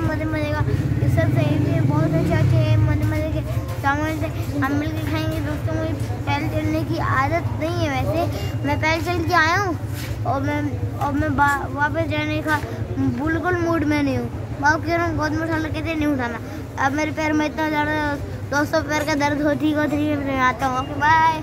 मज़े मज़े का। ये सब सही थे बहुत अच्छे अच्छे मज़े मज़े के चावल से हम मिल के खाएँगे। दोस्तों, मुझे पैदल चलने की आदत नहीं है वैसे। मैं पैदल चल के आया हूँ और मैं और मैं वापस जाने का बिल्कुल मूड में नहीं हूँ। बाप कह रहा हूँ बहुत मसाला कहते नहीं उठाना। अब मेरे पैर में इतना ज़्यादा दोस्तों, पैर का दर्द होती है मैं आता हूँ। Okay bye